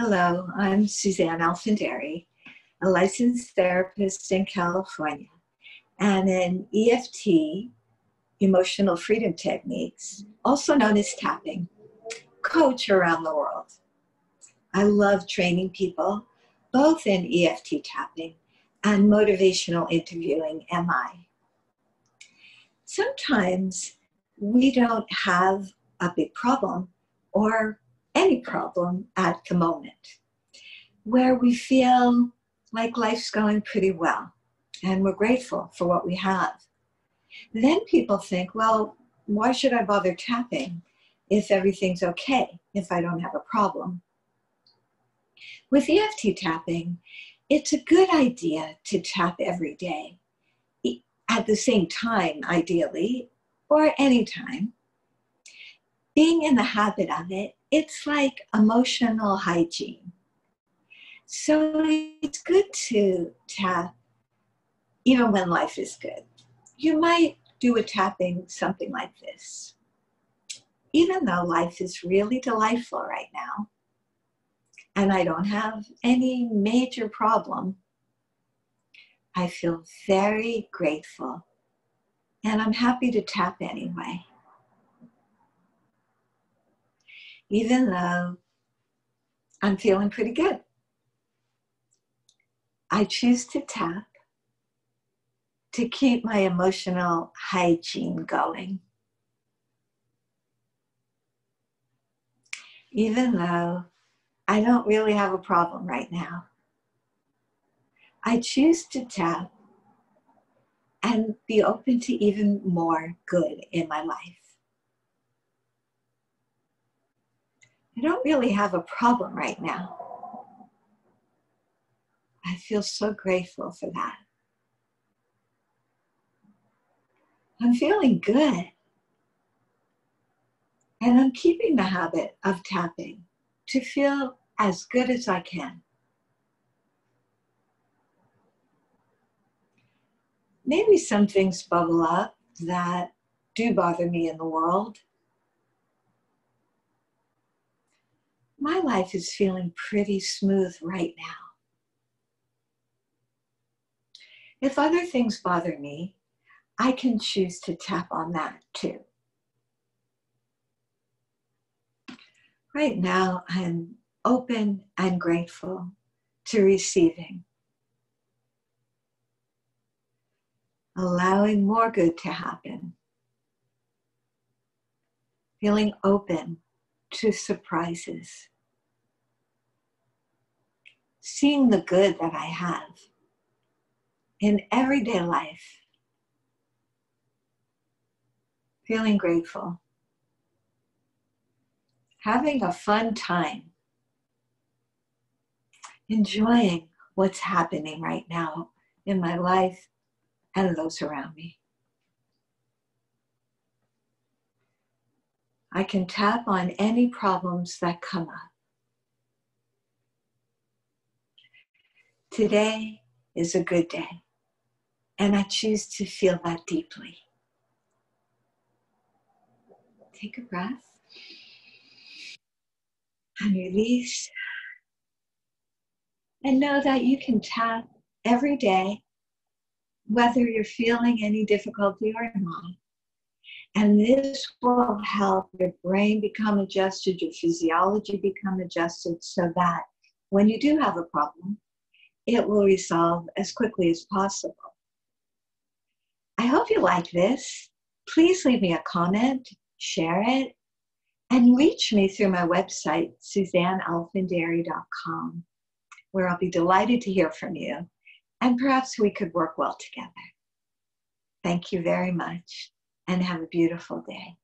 Hello, I'm Suzanne Alfandari, a licensed therapist in California and an EFT, emotional freedom techniques, also known as tapping, coach around the world. I love training people, both in EFT tapping and motivational interviewing MI. Sometimes we don't have a big problem or any problem at the moment where we feel like life's going pretty well and we're grateful for what we have. Then people think, well, why should I bother tapping if everything's okay, if I don't have a problem? With EFT tapping, it's a good idea to tap every day at the same time, ideally, or anytime. Being in the habit of it, it's like emotional hygiene. So it's good to tap even when life is good. You might do a tapping something like this. Even though life is really delightful right now, and I don't have any major problem, I feel very grateful and I'm happy to tap anyway. Even though I'm feeling pretty good. I choose to tap to keep my emotional hygiene going. Even though I don't really have a problem right now, I choose to tap and be open to even more good in my life. I don't really have a problem right now. I feel so grateful for that. I'm feeling good. And I'm keeping the habit of tapping to feel as good as I can. maybe some things bubble up that do bother me in the world. My life is feeling pretty smooth right now. If other things bother me, I can choose to tap on that too. Right now, I'm open and grateful to receiving. allowing more good to happen. Feeling open to surprises. Seeing the good that I have in everyday life. Feeling grateful. Having a fun time. Enjoying what's happening right now in my life and those around me. I can tap on any problems that come up. Today is a good day, and I choose to feel that deeply. Take a breath and release. And know that you can tap every day whether you're feeling any difficulty or not. And this will help your brain become adjusted, your physiology become adjusted, so that when you do have a problem, it will resolve as quickly as possible. I hope you like this. Please leave me a comment, share it, and reach me through my website, suzannealfandari.com, where I'll be delighted to hear from you and perhaps we could work well together. Thank you very much and have a beautiful day.